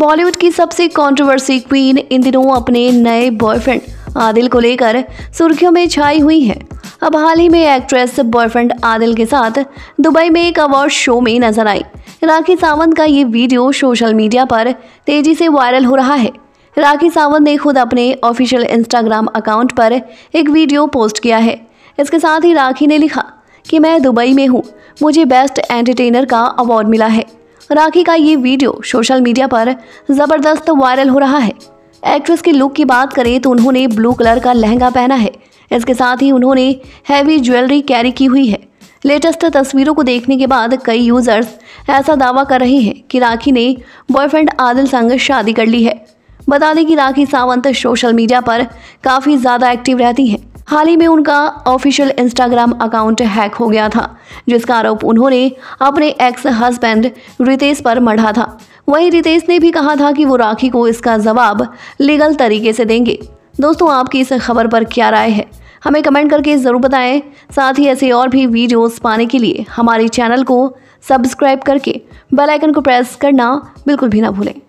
बॉलीवुड की सबसे controversy queen इन दिनों अपने नए बॉयफ्रेंड आदिल को लेकर सुर्खियों में छाई हुई है। अब हाल ही में एक्ट्रेस बॉयफ्रेंड आदिल के साथ दुबई में एक अवार्ड शो में नज़र आई। राखी सावंत का ये वीडियो सोशल मीडिया पर तेज़ी से वायरल हो रहा है। राखी सावंत ने खुद अपने ऑफिशियल इंस्टाग्राम अकाउंट पर एक वीडियो पोस्ट किया है। इसके साथ ही राखी ने लिखा कि मैं दुबई में हूँ, मुझे बेस्ट एंटरटेनर का अवार्ड मिला है। राखी का ये वीडियो सोशल मीडिया पर ज़बरदस्त वायरल हो रहा है। एक्ट्रेस के लुक की बात करें तो उन्होंने ब्लू कलर का लहंगा पहना है। इसके साथ ही उन्होंने हैवी ज्वेलरी कैरी की हुई है। लेटेस्ट तस्वीरों को देखने के बाद कई यूज़र्स ऐसा दावा कर रहे हैं कि राखी ने बॉयफ्रेंड आदिल संग शादी कर ली है। बता दें कि राखी सावंत सोशल मीडिया पर काफ़ी ज़्यादा एक्टिव रहती हैं। हाल ही में उनका ऑफिशियल इंस्टाग्राम अकाउंट हैक हो गया था, जिसका आरोप उन्होंने अपने एक्स हस्बैंड रितेश पर मढ़ा था। वहीं रितेश ने भी कहा था कि वो राखी को इसका जवाब लीगल तरीके से देंगे। दोस्तों, आपकी इस खबर पर क्या राय है? हमें कमेंट करके ज़रूर बताएँ। साथ ही ऐसे और भी वीडियोस पाने के लिए हमारे चैनल को सब्सक्राइब करके बेल आइकन को प्रेस करना बिल्कुल भी ना भूलें।